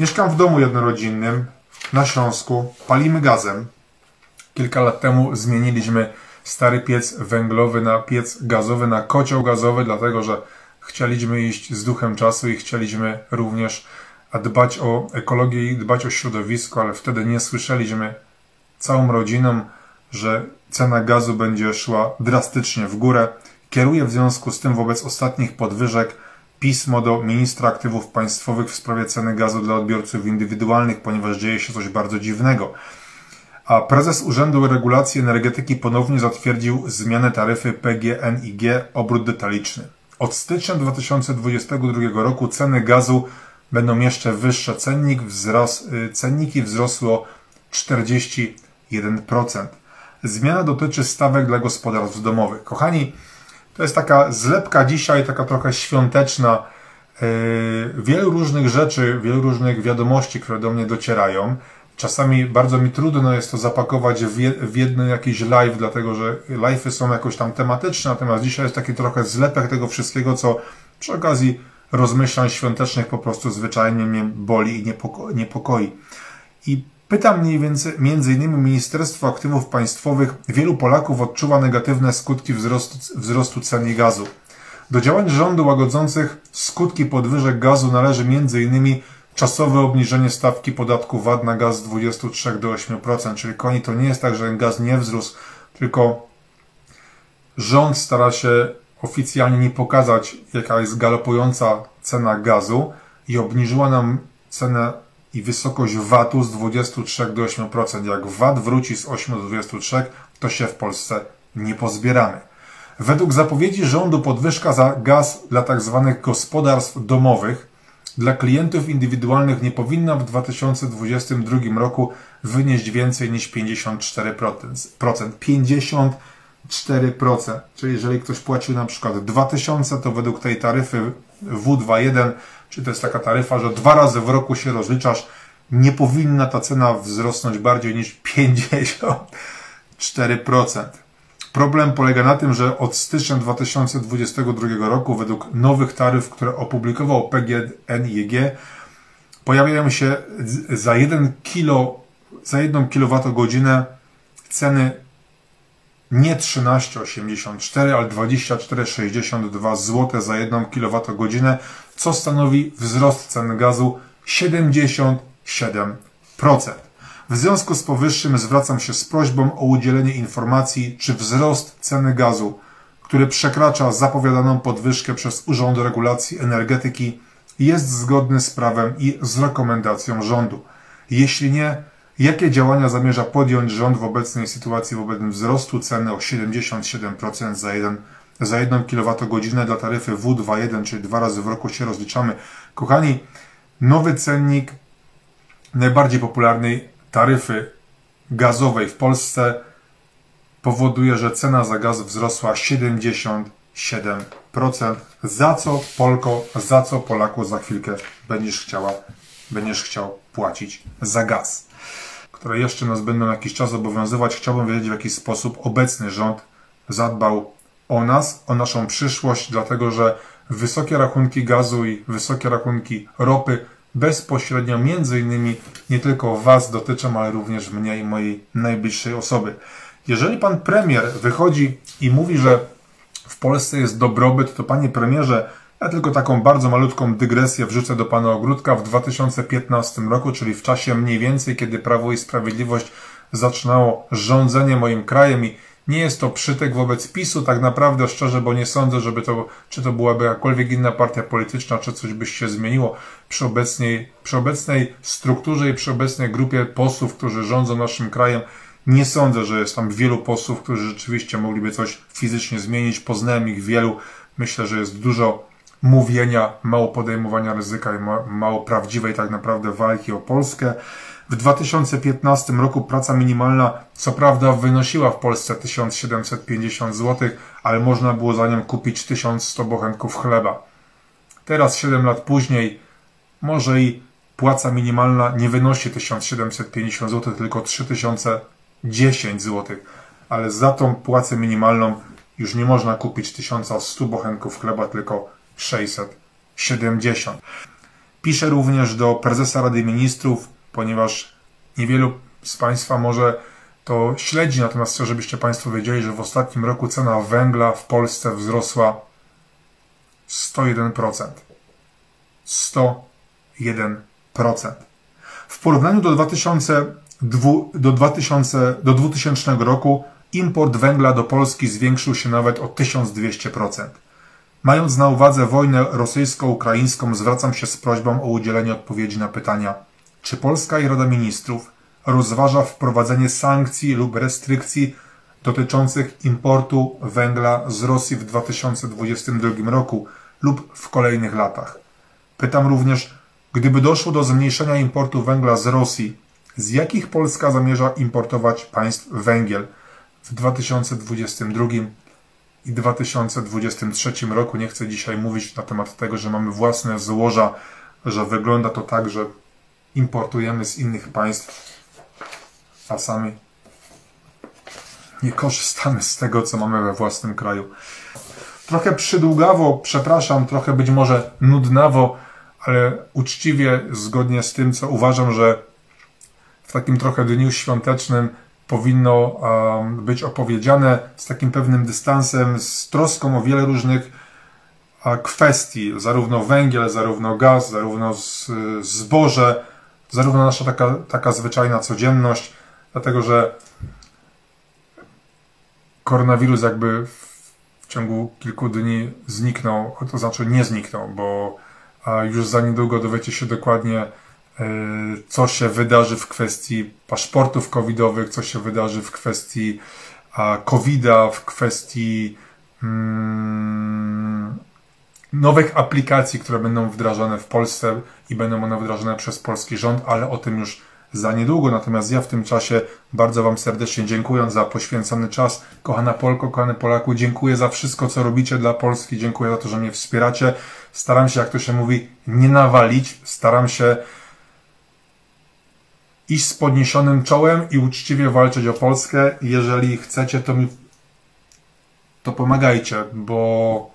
Mieszkam w domu jednorodzinnym na Śląsku, palimy gazem. Kilka lat temu zmieniliśmy stary piec węglowy na piec gazowy, na kocioł gazowy, dlatego że chcieliśmy iść z duchem czasu i chcieliśmy również dbać o ekologię i dbać o środowisko, ale wtedy nie słyszeliśmy całą rodziną, że cena gazu będzie szła drastycznie w górę. Kieruję w związku z tym wobec ostatnich podwyżek pismo do ministra aktywów państwowych w sprawie ceny gazu dla odbiorców indywidualnych, ponieważ dzieje się coś bardzo dziwnego. A prezes Urzędu Regulacji Energetyki ponownie zatwierdził zmianę taryfy PGNiG obrót detaliczny. Od stycznia 2022 roku ceny gazu będą jeszcze wyższe. Cennik wzros, y, cenniki wzrosły o 41%. Zmiana dotyczy stawek dla gospodarstw domowych. Kochani, to jest taka zlepka dzisiaj, taka trochę świąteczna. Yy, wielu różnych rzeczy, wielu różnych wiadomości, które do mnie docierają. Czasami bardzo mi trudno jest to zapakować w jedny jakiś live, dlatego że live'y są jakoś tam tematyczne, natomiast dzisiaj jest taki trochę zlepek tego wszystkiego, co przy okazji rozmyślań świątecznych po prostu zwyczajnie mnie boli i niepokoi. I Pytam mniej więcej, innymi Ministerstwo Aktywów Państwowych, wielu Polaków odczuwa negatywne skutki wzrostu, wzrostu cen gazu. Do działań rządu łagodzących skutki podwyżek gazu należy innymi czasowe obniżenie stawki podatku VAT na gaz z 23 do 8%, czyli koni to nie jest tak, że ten gaz nie wzrósł, tylko rząd stara się oficjalnie nie pokazać, jaka jest galopująca cena gazu i obniżyła nam cenę i wysokość VAT-u z 23 do 8%. Jak VAT wróci z 8 do 23, to się w Polsce nie pozbieramy. Według zapowiedzi rządu podwyżka za gaz dla tzw. Tak gospodarstw domowych dla klientów indywidualnych nie powinna w 2022 roku wynieść więcej niż 54%. 54%. Czyli jeżeli ktoś płacił na przykład 2000, to według tej taryfy W21 czy to jest taka taryfa, że dwa razy w roku się rozliczasz, nie powinna ta cena wzrosnąć bardziej niż 54%. Problem polega na tym, że od stycznia 2022 roku, według nowych taryf, które opublikował PGNiG, pojawiają się za 1 kilo, za 1 kWh ceny nie 13,84, ale 24,62 zł za 1 kWh, co stanowi wzrost cen gazu 77%. W związku z powyższym zwracam się z prośbą o udzielenie informacji, czy wzrost ceny gazu, który przekracza zapowiadaną podwyżkę przez Urząd Regulacji Energetyki, jest zgodny z prawem i z rekomendacją rządu. Jeśli nie, Jakie działania zamierza podjąć rząd w obecnej sytuacji wobec wzrostu ceny o 77% za 1 za 1 kWh dla taryfy W21, czyli dwa razy w roku się rozliczamy. Kochani, nowy cennik najbardziej popularnej taryfy gazowej w Polsce powoduje, że cena za gaz wzrosła 77%. Za co Polko, za co Polaku za chwilkę będziesz chciała, będziesz chciał płacić za gaz które jeszcze nas będą jakiś czas obowiązywać, chciałbym wiedzieć, w jaki sposób obecny rząd zadbał o nas, o naszą przyszłość, dlatego że wysokie rachunki gazu i wysokie rachunki ropy bezpośrednio między innymi nie tylko Was dotyczą, ale również mnie i mojej najbliższej osoby. Jeżeli pan premier wychodzi i mówi, że w Polsce jest dobrobyt, to panie premierze, ja tylko taką bardzo malutką dygresję wrzucę do pana Ogródka. W 2015 roku, czyli w czasie mniej więcej, kiedy Prawo i Sprawiedliwość zaczynało rządzenie moim krajem i nie jest to przytyk wobec PiSu, tak naprawdę szczerze, bo nie sądzę, żeby to, czy to byłaby jakakolwiek inna partia polityczna, czy coś by się zmieniło przy obecnej, przy obecnej strukturze i przy obecnej grupie posłów, którzy rządzą naszym krajem. Nie sądzę, że jest tam wielu posłów, którzy rzeczywiście mogliby coś fizycznie zmienić. Poznałem ich wielu. Myślę, że jest dużo mówienia, mało podejmowania ryzyka i mało prawdziwej tak naprawdę walki o Polskę. W 2015 roku praca minimalna co prawda wynosiła w Polsce 1750 zł, ale można było za nią kupić 1100 bochenków chleba. Teraz 7 lat później może i płaca minimalna nie wynosi 1750 zł, tylko 3010 zł, ale za tą płacę minimalną już nie można kupić 1100 bochenków chleba, tylko 670. Piszę również do prezesa Rady Ministrów, ponieważ niewielu z Państwa może to śledzi, natomiast chcę, żebyście Państwo wiedzieli, że w ostatnim roku cena węgla w Polsce wzrosła 101%. 101%. W porównaniu do 2000, do 2000, do 2000 roku import węgla do Polski zwiększył się nawet o 1200%. Mając na uwadze wojnę rosyjsko-ukraińską, zwracam się z prośbą o udzielenie odpowiedzi na pytania, czy Polska i Rada Ministrów rozważa wprowadzenie sankcji lub restrykcji dotyczących importu węgla z Rosji w 2022 roku lub w kolejnych latach. Pytam również, gdyby doszło do zmniejszenia importu węgla z Rosji, z jakich Polska zamierza importować państw węgiel w 2022 i 2023 roku. Nie chcę dzisiaj mówić na temat tego, że mamy własne złoża, że wygląda to tak, że importujemy z innych państw, a sami nie korzystamy z tego, co mamy we własnym kraju. Trochę przydługawo, przepraszam, trochę być może nudnawo, ale uczciwie, zgodnie z tym, co uważam, że w takim trochę dniu świątecznym powinno być opowiedziane z takim pewnym dystansem, z troską o wiele różnych kwestii, zarówno węgiel, zarówno gaz, zarówno zboże, zarówno nasza taka, taka zwyczajna codzienność, dlatego że koronawirus jakby w ciągu kilku dni zniknął, to znaczy nie zniknął, bo już za niedługo dowiecie się dokładnie, co się wydarzy w kwestii paszportów covidowych, co się wydarzy w kwestii COVID-a, w kwestii mm, nowych aplikacji, które będą wdrażane w Polsce i będą one wdrażane przez polski rząd, ale o tym już za niedługo. Natomiast ja w tym czasie bardzo Wam serdecznie dziękuję za poświęcony czas. Kochana Polko, kochany Polaku, dziękuję za wszystko, co robicie dla Polski. Dziękuję za to, że mnie wspieracie. Staram się, jak to się mówi, nie nawalić. Staram się iść z podniesionym czołem i uczciwie walczyć o Polskę. Jeżeli chcecie, to mi to pomagajcie, bo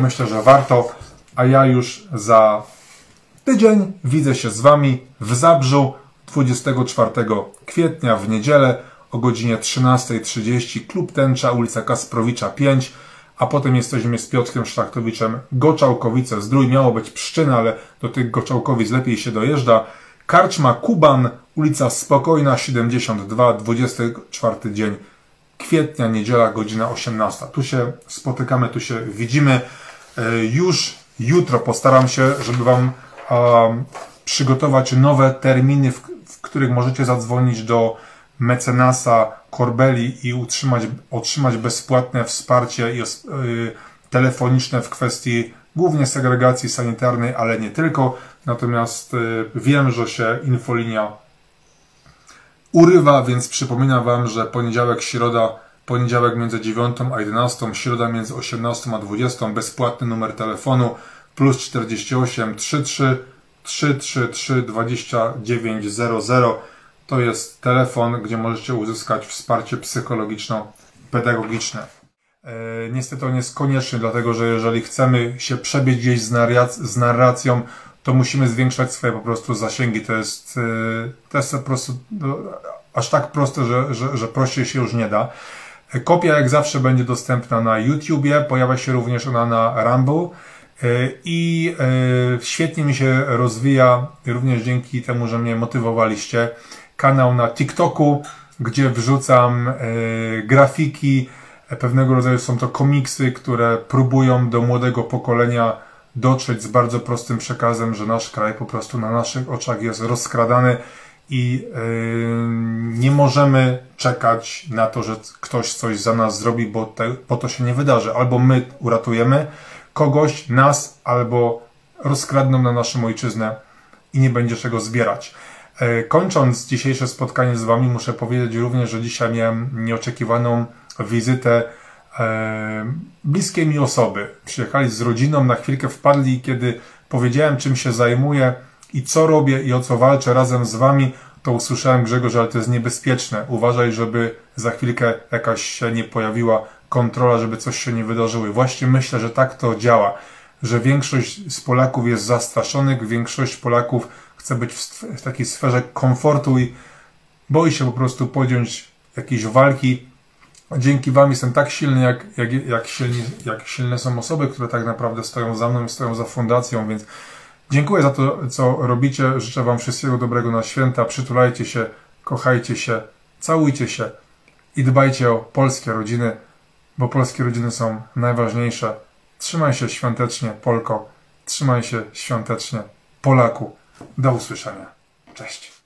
myślę, że warto. A ja już za tydzień widzę się z Wami w Zabrzu 24 kwietnia w niedzielę o godzinie 13.30 Klub Tęcza, ulica Kasprowicza 5 a potem jesteśmy z Piotrkiem Szlachtowiczem Goczałkowice Zdrój. Miało być Pszczyna, ale do tych Goczałkowic lepiej się dojeżdża. Karczma Kuban, ulica Spokojna 72, 24 dzień kwietnia, niedziela, godzina 18. Tu się spotykamy, tu się widzimy. E, już jutro postaram się, żeby Wam przygotować nowe terminy, w, których możecie zadzwonić do mecenasa Korbeli i utrzymać, otrzymać bezpłatne wsparcie i, y, telefoniczne w kwestii głównie segregacji sanitarnej, ale nie tylko. Natomiast y, wiem, że się infolinia urywa, więc przypominam Wam, że poniedziałek, środa, poniedziałek między 9 a 11, środa między 18 a 20, bezpłatny numer telefonu plus 48 33 333 2900. To jest telefon, gdzie możecie uzyskać wsparcie psychologiczno-pedagogiczne. E, niestety on jest konieczny, dlatego że jeżeli chcemy się przebiec gdzieś z, narrac z narracją, to musimy zwiększać swoje po prostu zasięgi. To jest, e, to jest po prostu no, aż tak proste, że, że, że prościej się już nie da. Kopia jak zawsze będzie dostępna na YouTubie, pojawia się również ona na Rumble i świetnie mi się rozwija, również dzięki temu, że mnie motywowaliście, kanał na TikToku, gdzie wrzucam grafiki, Pewnego rodzaju są to komiksy, które próbują do młodego pokolenia dotrzeć z bardzo prostym przekazem, że nasz kraj po prostu na naszych oczach jest rozkradany i yy, nie możemy czekać na to, że ktoś coś za nas zrobi, bo, te, bo to się nie wydarzy. Albo my uratujemy kogoś, nas, albo rozkradną na naszą ojczyznę i nie będzie czego zbierać. Yy, kończąc dzisiejsze spotkanie z Wami, muszę powiedzieć również, że dzisiaj miałem nieoczekiwaną wizytę e, bliskiej mi osoby. Przyjechali z rodziną, na chwilkę wpadli, kiedy powiedziałem, czym się zajmuję i co robię i o co walczę razem z wami, to usłyszałem Grzegorz, ale to jest niebezpieczne. Uważaj, żeby za chwilkę jakaś się nie pojawiła kontrola, żeby coś się nie wydarzyło. Właśnie myślę, że tak to działa, że większość z Polaków jest zastraszonych, większość Polaków chce być w, w takiej sferze komfortu i boi się po prostu podjąć jakieś walki. Dzięki Wam jestem tak silny, jak, jak, jak, silni, jak silne są osoby, które tak naprawdę stoją za mną i stoją za fundacją, więc dziękuję za to, co robicie. Życzę Wam wszystkiego dobrego na święta. Przytulajcie się, kochajcie się, całujcie się i dbajcie o polskie rodziny, bo polskie rodziny są najważniejsze. Trzymaj się świątecznie, Polko. Trzymaj się świątecznie, Polaku. Do usłyszenia. Cześć.